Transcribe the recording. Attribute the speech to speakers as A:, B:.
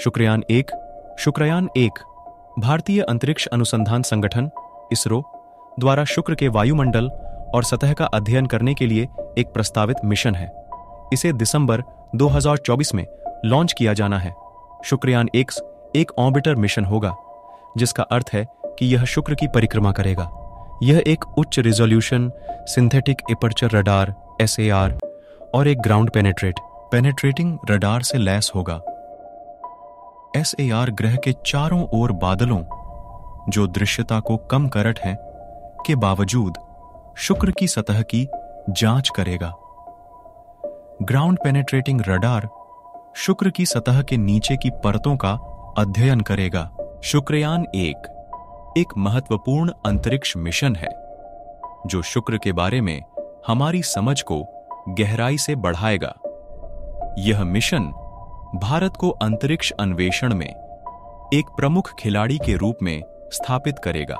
A: शुक्रयान एक शुक्रयान एक, भारतीय अंतरिक्ष अनुसंधान संगठन, इसरो, द्वारा शुक्र के वायुमंडल और सतह का अध्ययन करने के लिए एक प्रस्तावित मिशन है। इसे दिसंबर 2024 में लॉन्च किया जाना है। शुक्रयान एक एक ऑर्बिटर मिशन होगा, जिसका अर्थ है कि यह शुक्र की परिक्रमा करेगा। यह एक उच्च resolution, synthetic aperture radar, SAR, और एक ग्राउंड पेनेट्रेट। पेनेट्रेटिंग रडार से लैस होगा। एसएआर ग्रह के चारों ओर बादलों, जो दृश्यता को कम करट हैं, के बावजूद शुक्र की सतह की जाँच करेगा। ग्राउंड पेनेट्रेटिंग रडार शुक्र की सतह के नीचे की परतों का अध्ययन करेगा। शुक्रयान एक एक महत्वपूर्ण अंतरिक्ष मिशन है, जो शुक्र के बारे में हमारी समझ को गहराई से बढ़ाएगा। यह मिशन भारत को अंतरिक्ष अन्वेषण में एक प्रमुख खिलाड़ी के रूप में स्थापित करेगा।